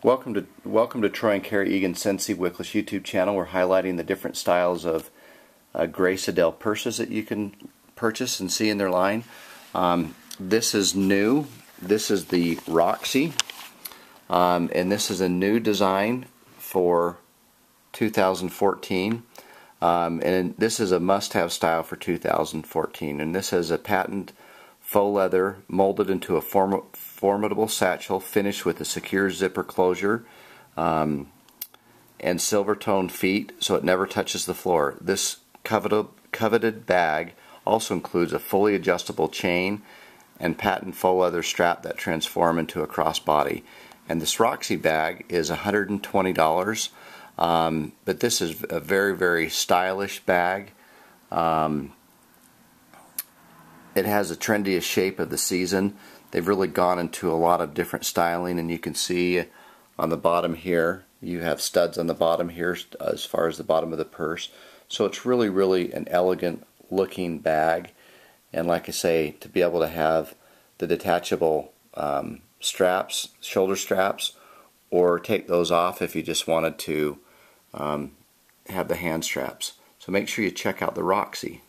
Welcome to welcome to Troy and Kara Egan Scentsy Wickless YouTube channel. We're highlighting the different styles of uh, Grace Adele purses that you can purchase and see in their line. Um, this is new. This is the Roxy, um, and this is a new design for 2014. Um, and this is a must-have style for 2014. And this has a patent faux leather molded into a form formidable satchel finished with a secure zipper closure um, and silver toned feet so it never touches the floor. This coveted, coveted bag also includes a fully adjustable chain and patent faux leather strap that transform into a crossbody. And this Roxy bag is $120, um, but this is a very, very stylish bag. Um, it has the trendiest shape of the season. They've really gone into a lot of different styling and you can see on the bottom here you have studs on the bottom here as far as the bottom of the purse. So it's really really an elegant looking bag. And like I say to be able to have the detachable um, straps shoulder straps or take those off if you just wanted to um, have the hand straps. So make sure you check out the Roxy